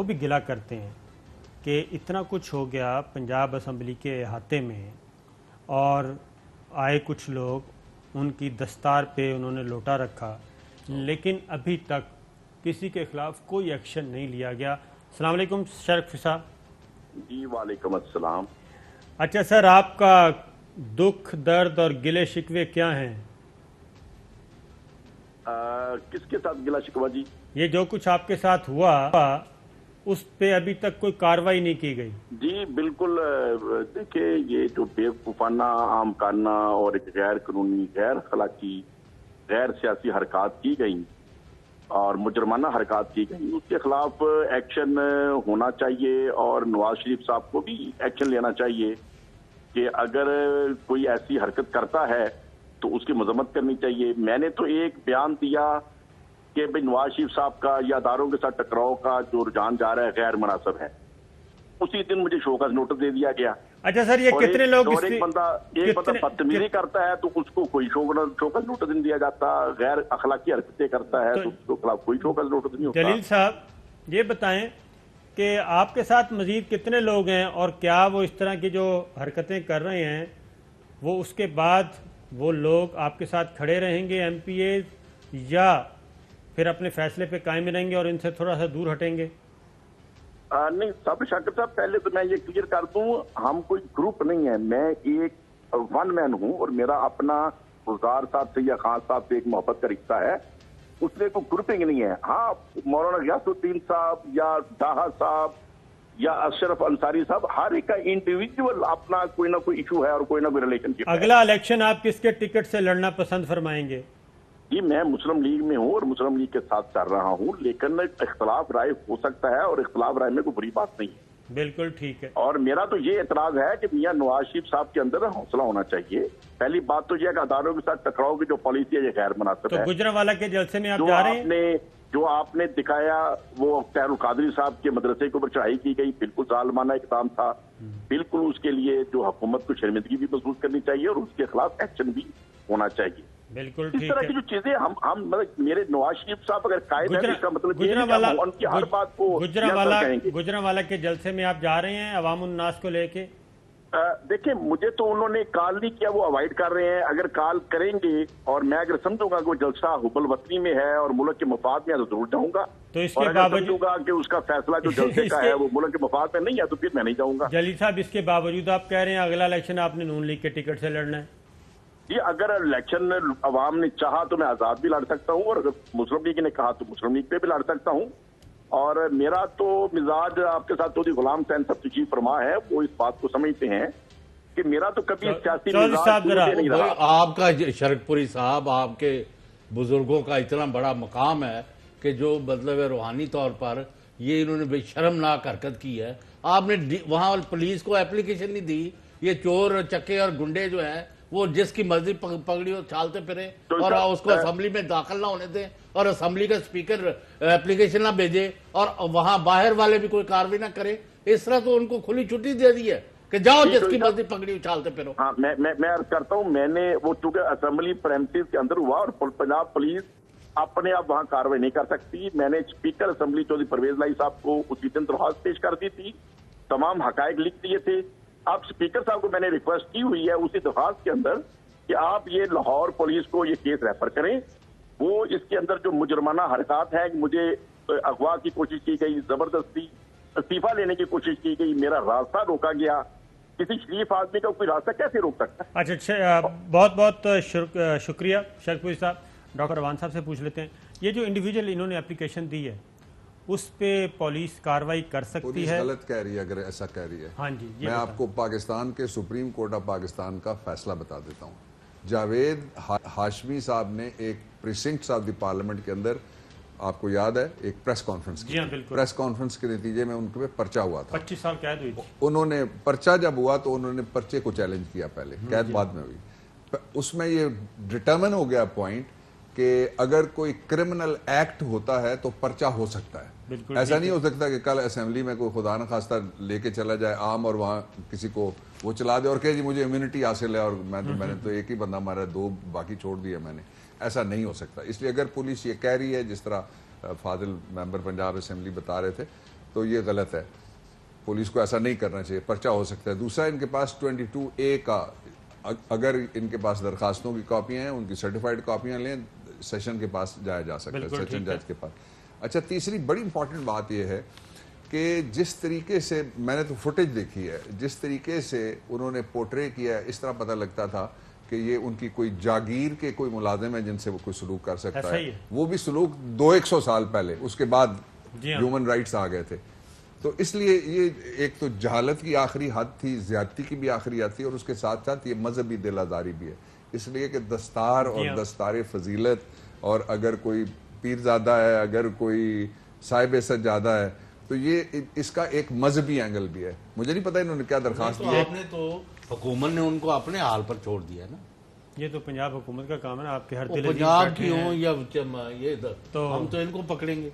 वो भी गिला करते हैं कि इतना कुछ हो गया पंजाब असम्बली के अहाते में और आए कुछ लोग उनकी दस्तार पे उन्होंने लोटा रखा। लेकिन अभी तक किसी के खिलाफ कोई एक्शन नहीं लिया गया। अस्सलाम वालेकुम शरफ फिसा। जी वालेकुम अस्सलाम। अच्छा सर आपका दुख दर्द और गिले शिकवे क्या हैं? किसके साथ गिला शिकवा जी? ये जो कुछ आपके साथ हुआ उस पे अभी तक कोई कार्रवाई नहीं की गई। जी, बिल्कुल देखिए, ये जो बेवकूफाना आम काना और एक गैर कानूनी गैर खलाकी, गैर सियासी हरकत की गई और मुजरमाना हरकत की गई, उसके खिलाफ एक्शन होना चाहिए और नवाज़ शरीफ साहब को भी एक्शन लेना चाहिए कि अगर कोई ऐसी हरकत करता है तो उसकी मजम्मत करनी चाहिए। मैंने तो एक बयान दिया कि भाई नवाज़ शरीफ साहब का या अदारों के साथ टकराव का जो रुझान जा रहा है गैर मुनासिब है। उसी दिन मुझे शो का नोटिस दे दिया गया। अच्छा सर ये कितने लोग और एक बंदा एक बंदा बदतमीजी करता है तो उसको कोई शोकस नोटिस नहीं दिया जाता गैर अखलाकी हरकतें करता है तो- तो उसके खिलाफ कोई शोकस नोटिस नहीं होता। जलील साहब ये बताएँ कि आपके साथ मजीद कितने लोग हैं और क्या वो इस तरह की जो हरकतें कर रहे हैं वो उसके बाद वो लोग आपके साथ खड़े रहेंगे एम या फिर अपने फैसले पे कायम रहेंगे और इनसे थोड़ा सा दूर हटेंगे? आ, नहीं सब शाकिर साहब पहले तो मैं ये क्लियर कर दूँ हम कोई ग्रुप नहीं है। मैं एक वन मैन हूँ और मेरा अपना गुजार साहब से या खान साहब से एक मोहब्बत का रिश्ता है। उसमें कोई ग्रुपिंग नहीं है। हाँ मौलाना गयासुद्दीन साहब या डाहा साहब या अशरफ अंसारी साहब हर एक का इंडिविजुअल अपना कोई ना कोई इशू है और कोई ना कोई रिलेशनशिप अगला इलेक्शन आप किसके टिकट से लड़ना पसंद फरमाएँगे? जी मैं मुस्लिम लीग में हूँ और मुस्लिम लीग के साथ चल रहा हूँ लेकिन इख्तलाफ राय हो सकता है और इख्तलाफ राय में कोई बुरी बात नहीं है। बिल्कुल ठीक है। और मेरा तो ये एतराज़ है कि मियाँ नवाज़ शरीफ साहब के अंदर हौसला होना चाहिए। पहली बात तो यह है कि अदारों के साथ टकराव की जो पॉलिसी है ये गैर मुनासिब तो है। गुजरावाला के जलसे में आप जो रहे हैं? आपने जो आपने दिखाया वो तहरुल कादरी साहब के मदरसे के ऊपर चढ़ाई की गई बिल्कुल जालमाना इकदाम था। बिल्कुल उसके लिए जो हुकूमत को शर्मिंदगी भी महसूस करनी चाहिए और उसके खिलाफ एक्शन भी होना चाहिए। बिल्कुल इस तरह की जो चीज़ें हम हम मतलब मेरे नवाज़ शरीफ साहब अगर कायम है तो इसका मतलब गुजरावाला उनकी हर बात को गुजरावाला गुजरावाला के जलसे में आप जा रहे हैं अवाम उन्नास को लेके? देखिए मुझे तो उन्होंने कॉल नहीं किया वो अवॉइड कर रहे हैं। अगर कॉल करेंगे और मैं अगर समझूँगा कि वो जलसा हुबल वतनी में है और मुल्क के मफाद में है तो ज़रूर जाऊँगा। तो इसके बावजूद- कि उसका फैसला जो जलसे का है वो मुल्क के मफाद में नहीं है तो फिर मैं नहीं जाऊँगा। जली साहब इसके बावजूद आप कह रहे हैं अगला इलेक्शन आपने नून लीग के टिकट से लड़ना है। जी अगर इलेक्शन में अवाम ने चाहा तो मैं आज़ाद भी लड़ सकता हूँ और अगर मुस्लिम लीग ने कहा तो मुस्लिम लीग पे भी लड़ सकता हूँ। और मेरा तो मिजाज आपके साथ चौधरी गुलाम सैन सब तशीफ फरमा है वो इस बात को समझते हैं कि मेरा तो कभी सियासी मिजाज आपका शरकपुरी साहब आपके बुज़ुर्गों का इतना बड़ा मकाम है कि जो मतलब है रूहानी तौर पर ये इन्होंने बेशर्मनाक हरकत की है। आपने वहाँ पुलिस को एप्लीकेशन नहीं दी। ये चोर चक्के और गुंडे जो हैं वो जिसकी मर्ज़ी पगड़ी और छालते फिरे। तो और उसको अ- असेंबली में दाखिल ना होने दें और असेंबली का स्पीकर एप्लीकेशन ना भेजे और वहाँ बाहर वाले भी कोई कार्रवाई ना करे। इस तरह तो उनको खुली छुट्टी दे दी है कि जाओ तो जिसकी मर्ज़ी पगड़ी उछालते फिरो। हाँ मैं मैं मैं अर्ज़ करता हूँ मैंने वो चूँकि असेंबली प्रेमिसेस के अंदर हुआ और पंजाब पुलिस अपने आप वहाँ कार्रवाई नहीं कर सकती। मैंने स्पीकर असेंबली चौधरी परवेज लाई साहब को उसी दिन दरख्वास्त पेश कर दी थी। तमाम हकायक लिख दिए थे। अब स्पीकर साहब को मैंने रिक्वेस्ट की हुई है उसी दरख्वास्त के अंदर कि आप ये लाहौर पुलिस को ये केस रेफर करें। वो इसके अंदर जो मुजरमाना हरकत है, मुझे अगवा की कोशिश की गई, ज़बरदस्ती इस्तीफा लेने की कोशिश की गई, मेरा रास्ता रोका गया। किसी शरीफ आदमी का कोई रास्ता कैसे रोक सकता है? अच्छा अच्छा बहुत बहुत शुक- शुक्रिया शरकपुरी साहब। डॉक्टर अवान साहब से पूछ लेते हैं। ये जो इंडिविजुअल इन्होंने एप्लीकेशन दी है उस पे पुलिस कार्रवाई कर सकती है। गलत कह रही है अगर ऐसा कह रही है। हाँ जी मैं आपको पाकिस्तान के सुप्रीम कोर्ट ऑफ़ पाकिस्तान का फैसला बता देता हूँ। जावेद हा, हाशमी साहब ने एक प्रिसिंक्ट ऑफ़ द पार्लियामेंट के अंदर आपको याद है एक प्रेस कॉन्फ्रेंस जी हाँ, प्रेस कॉन्फ्रेंस के नतीजे में उनके पे पर्चा हुआ था। पच्चीस साल कैद हुई उन्होंने पर्चा जब हुआ तो उन्होंने पर्चे को चैलेंज किया पहले कैद बाद में हुई। उसमें ये डिटर्मन हो गया पॉइंट कि अगर कोई क्रिमिनल एक्ट होता है तो पर्चा हो सकता है। ऐसा नहीं हो सकता कि कल असेंबली में कोई खुदा न खास्ता लेके चला जाए आम और वहाँ किसी को वो चला दे और कहे जी मुझे इम्यूनिटी हासिल है और मैं तो मैंने तो एक ही बंदा मारा दो बाकी छोड़ दिए मैंने। ऐसा नहीं हो सकता। इसलिए अगर पुलिस ये कह रही है जिस तरह फाजिल मेंबर पंजाब असेंबली बता रहे थे तो ये गलत है। पुलिस को ऐसा नहीं करना चाहिए पर्चा हो सकता है। दूसरा इनके पास 22 ए का अगर इनके पास दरखास्तों की कॉपियाँ हैं उनकी सर्टिफाइड कॉपियाँ लें सेशन के पास जाया जा सकता है सेशन जज के पास। अच्छा तीसरी बड़ी इंपॉर्टेंट बात यह है कि जिस तरीके से मैंने तो फुटेज देखी है जिस तरीके से उन्होंने पोर्ट्रे किया इस तरह पता लगता था कि ये उनकी कोई जागीर के कोई मुलाजिम है जिनसे वो कोई सलूक कर सकता है। है। वो भी सलूक दो एक सौ साल पहले उसके बाद हाँ। ह्यूमन राइट्स आ गए थे। तो इसलिए ये एक तो जहालत की आखिरी हद थी ज्यादती की भी आखिरी हद थी और उसके साथ साथ ये मजहबी दिल आजारी भी है। इसलिए कि दस्तार और हाँ। दस्तार फजीलत और अगर कोई पीरजादा है अगर कोई साहिब सज्जादा है तो ये इसका एक मजहबी एंगल भी है। मुझे नहीं पता इन्होंने क्या दरखास्त तो आपने तो हुकूमत ने उनको अपने हाल पर छोड़ दिया ना। ये तो पंजाब हुकूमत का काम है ना आपके हर दिल पंजाब की हो। या ये तो- हम तो इनको पकड़ेंगे।